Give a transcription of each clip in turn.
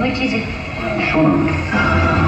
which is it? Sure.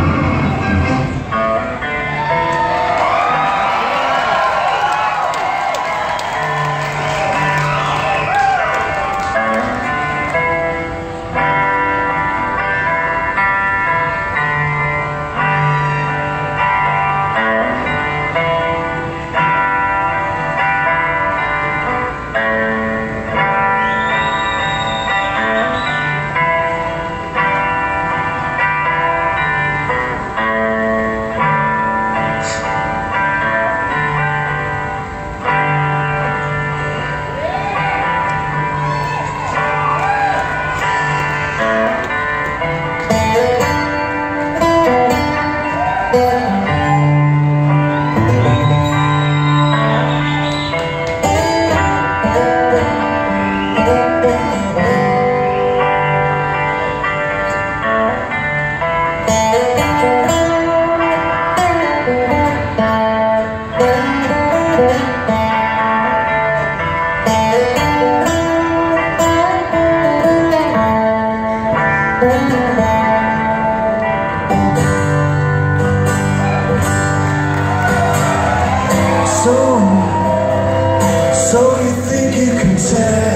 So, so you think you can tell